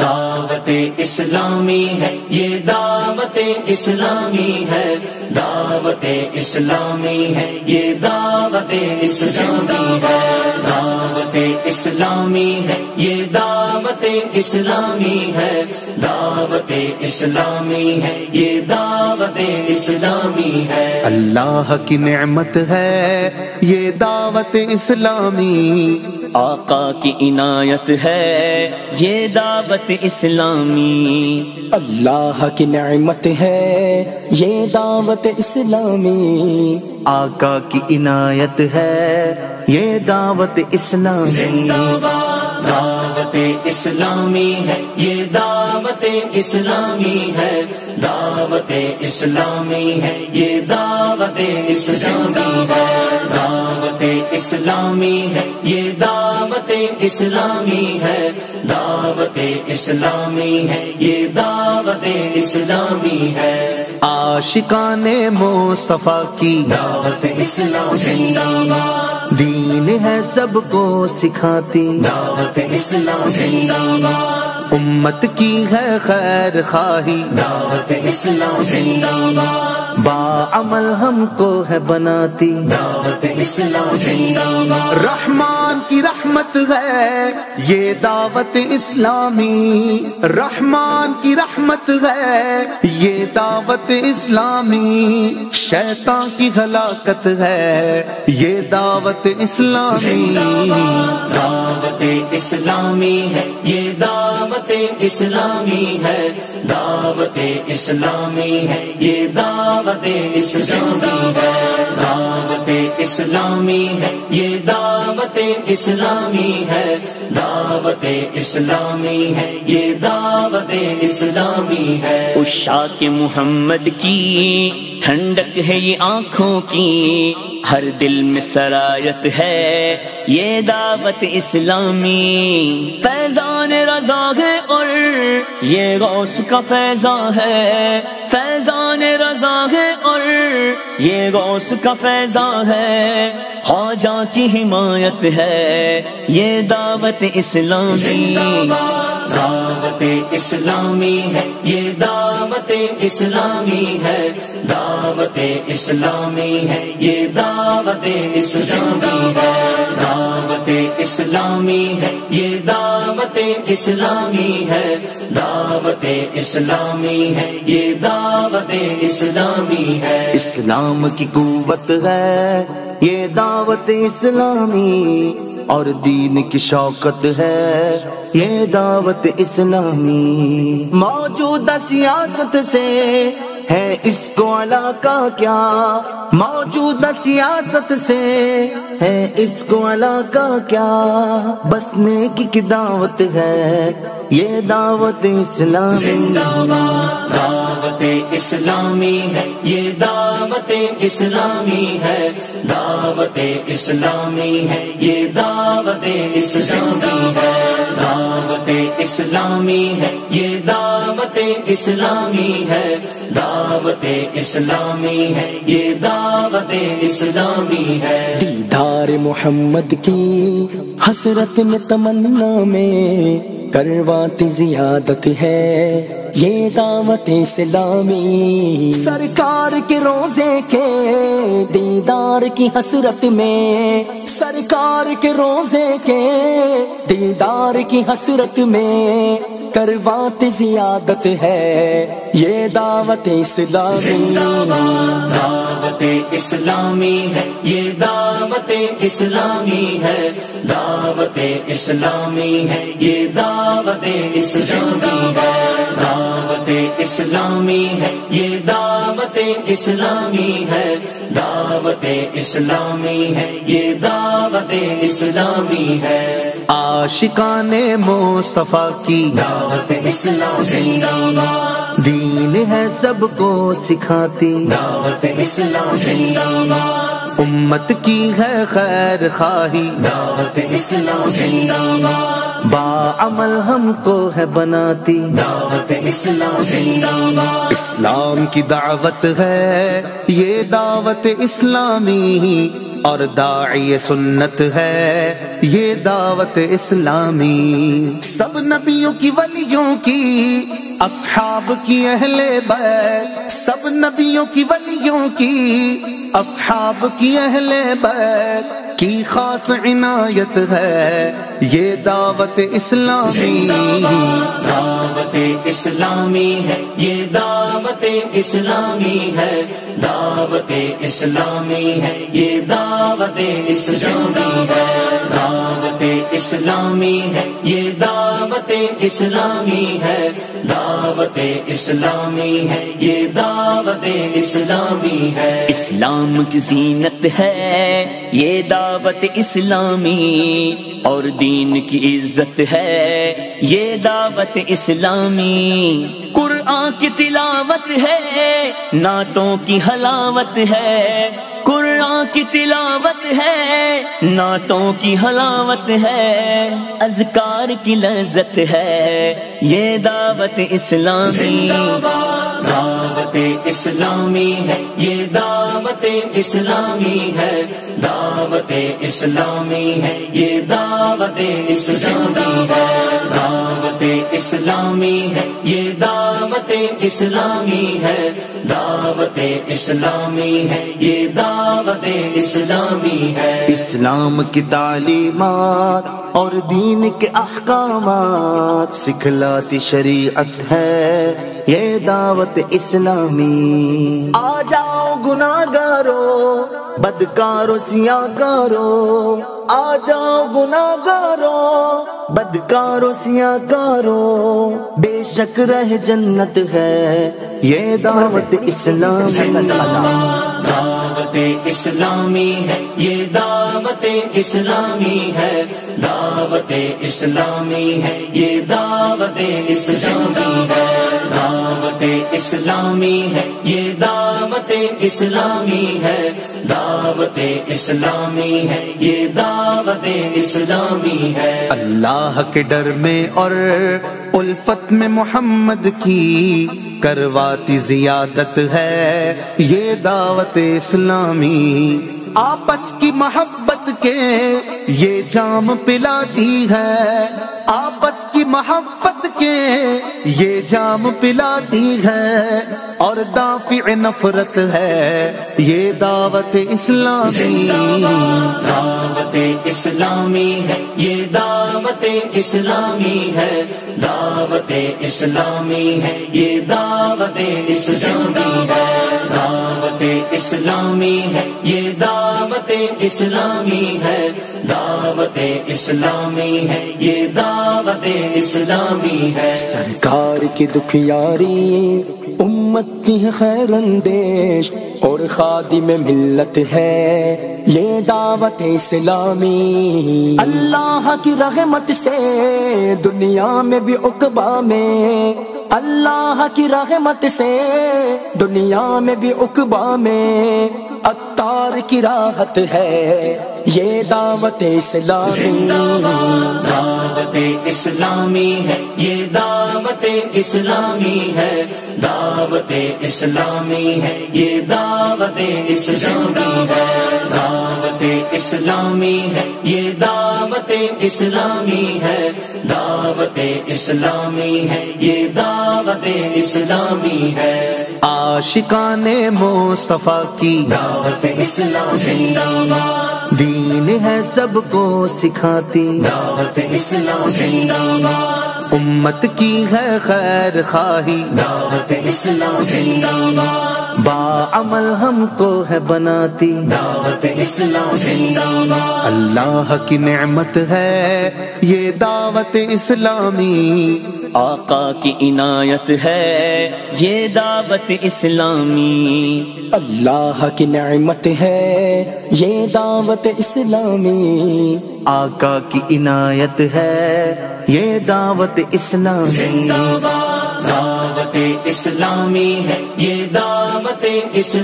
دعوت اسلامی ہے یہ دعوت اسلامی ہے۔ دعوت اسلامی ہے یہ دعوت اسلامی ہے۔ دعوت اسلامی ہے یہ دعوت اسلامی ہے۔ دعوت اسلامی ہے یہ دعوت اسلامی ہے۔ اللہ کی نعمت ہے یہ دعوت اسلامی۔ آقا کی عنایت ہے یہ دعوت اسلامی۔ اللہ کی نعمت ہے یہ دعوت اسلامی۔ آقا کی عنایت ہے یہ دعوت اسلامی۔ دعوت اسلامی ہے یہ دعوت اسلامی ہے۔ دعوت اسلامی ہے یہ دعوت اسلامی ہے۔ دعوت اسلامی ہے یہ دعوت اسلامی ہے دعوت اسلامی ہے یہ دعوت اسلامی ہے عاشقان مصطفیٰ کی دعوت اسلامی دین ہے سب کو سکھاتی۔ دعوت اسلامی امت کی ہے خیر خواہی۔ دعوت اسلامی با عمل ہم کو ہے بناتی دعوت اسلامی رحمان کی رحمت ہے۔ یہ دعوت اسلامی، رحمان کی رحمت ہے۔ یہ دعوت اسلامی، شیطان کی ہلاکت ہے۔ یہ دعوت اسلامی دعوت اسلامی ہے۔ یہ دعوت اسلامی ہے۔ دعوت اسلامی ہے۔ یہ دعوت اسلامی ہے۔ دعوت اسلامی ہے۔ یہ دعوت اسلامی ہے، دعوت اسلامی ہے، یہ دعوت اسلامی ہے۔ اشا کے محمد کی، ٹھنڈک ہے یہ آنکھوں کی۔ ہر دل میں سرایت ہے، یہ دعوت اسلامی۔ فیضان رضا ہے اور یہ غوث کا فیضان ہے۔ فیضان رضا ہے اور یہ غوث کا فیضان ہے۔ خواجہ کی حمایت ہے یہ دعوت اسلامی۔ دعوت اسلامی ہے یہ دعوت اسلامی ہے۔ دعوت اسلامی ہے یہ دعوت اسلامی ہے۔ دعوت اسلامی ہے یہ دعوت اسلامی ہے۔ دعوت اسلامی ہے یہ دعوت اسلامی ہے۔ اسلام کی قوت ہے۔ یہ دعوت اسلامی اور دین کی شوکت ہے۔ یہ دعوت اسلامی موجودہ سیاست سے ہے۔ اس کو علاقہ کیا؟ موجودہ سیاست سے ہے۔ اس کو علاقہ کیا؟ بسنے کی دعوت ہے۔ یہ دعوت اسلامی۔ دعوت اسلامی ہے، یہ دعوت اسلامی ہے۔ دعوت اسلامی ہے، یہ دعوت اسلامی ہے۔ دعوت اسلامی ہے، یہ دعوت اسلامی ہے۔ دعوت اسلامی ہے، یہ دعوت اسلامی ہے۔ دیدار محمد کی حسرت میں تمنا میں کرواتی زیادت ہے۔ یہ دعوت اسلامی۔ سرکار کے روزے کے دیدار کی حسرت میں۔ سرکار کے روزے کے دیدار کی حسرت میں کرواتی زیادت ہے۔ یہ دعوت اسلامی۔ دعوت اسلامی ہے۔ یہ دعوت اسلامی ہے دعوت اسلامی ہے یہ دعوت اسلامی ہے دعوت اسلامی ہے یہ دعوت اسلامی ہے دعوت اسلامی ہے یہ دعوت اسلامی ہے۔ عاشقان مصطفیٰ کی دعوت اسلامی دین ہے سب کو سکھاتی۔ دعوت اسلامی امت کی ہے خیر خواہی۔ دعوت اسلام زندہ اسلامی با عمل ہم کو ہے بناتی دعوت اسلام زندہ باد۔ اسلام کی دعوت ہے یہ دعوت اسلامی اور داعی سنت ہے۔ یہ دعوت اسلامی سب نبیوں کی ولیوں کی اصحاب کی اہل بیت۔ سب نبیوں کی ولیوں کی اصحاب کی اہل بیت۔ کی خاص عنایت ہے یہ دعوت اسلامی؟ دعوت اسلامی ہے، یہ دعوت اسلامی ہے، دعوت اسلامی ہے، یہ دعوت اسلامی ہے۔ دعوت اسلامی ہے یہ دعوت اسلامی ہے دعوت اسلامی ہے یہ دعوت اسلامی ہے اسلام کی زینت ہے۔ یہ دعوت اسلامی اور دین کی عزت ہے۔ یہ دعوت اسلامی قرآن کی تلاوت ہے۔ نعتوں کی حلاوت ہے۔ قرآن کی تلاوت ہے، نعتوں کی حلاوت ہے، اذکار کی لذت ہے۔ یہ دعوت اسلامی۔ دعوت اسلامی ہے، یہ دعوت اسلامی ہے، دعوت اسلامی ہے، یہ دعوت اسلامی ہے، دعوت اسلامی ہے، یہ دعوت اسلامی ہے، دعوت اسلامی ہے، یہ دعوت اسلامی ہے۔ اسلام کی تعلیمات اور دین کے احکامات سکھلاتی شریعت ہے، یہ دعوت اسلامی۔ آ جاؤ گناگارو بدکارو سیاہ کارو آ جاؤ گناگارو بدکارو سیاہ کارو بے شک رہ جنت ہے، یہ دعوت اسلامی دعوت اسلامی ہے یہ دعوت اسلامی ہے دعوت اسلامی ہے یہ دعوت اسلامی ہے دعوت اسلامی ہے یہ دعوت اسلامی ہے دعوت اسلامی ہے یہ دعوت اسلامی ہے اللہ کے ڈر میں اور الفت میں محمد کی کرواتی زیادت ہے یہ دعوت اسلامی آپس کی محبت کے یہ جام پلاتی ہے آپس کی محبت کے یہ جام پلاتی ہے اور دافع نفرت ہے یہ دعوت اسلامی دعوت اسلامی ہے، یہ دعوت اسلامی ہے، دعوت اسلامی ہے، یہ دعوت اسلامی ہے۔ دعوت اسلامی ہے یہ دعوت اسلامی ہے دعوت اسلامی ہے یہ دعوت اسلامی ہے سرکار کی دکھیاری امت کی ہے خیر اندیش اور خادم ملت ہے۔ یہ دعوت اسلامی۔ اللہ کی رحمت سے دنیا میں بھی اقبا میں اللہ کی رحمت سے دنیا میں بھی اقبا میں اتار کی راحت ہے۔ یہ دعوت اسلامی۔ دعوت اسلامی ہے۔ یہ دعوت اسلامی ہے دعوت اسلامی ہے یہ دعوت اسلامی ہے دعوت اسلامی ہے یہ دعوت اسلامی ہے دعوت اسلامی ہے یہ دعوت اسلامی ہے۔ عاشقان مصطفیٰ کی دعوت اسلام زندہ باد۔ دین ہے سب کو سکھاتی۔ دعوت اسلام زندہ باد۔ امت کی ہے خیر خواہی۔ دعوت اسلام زندہ باد۔ با عمل ہم کو ہے بناتی۔ دعوت اسلام زندہ باد۔ اللہ کی نعمت ہے یہ دعوت اسلامی۔ آقا کی عنایت ہے یہ دعوت اسلامی۔ اللہ کی نعمت ہے یہ دعوت اسلامی۔ آقا کی عنایت ہے یہ دعوت اسلامی دعوت اسلامی ہے یہ دعوت اسلامی